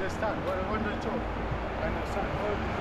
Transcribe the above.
understand. What I want to talk. I understand.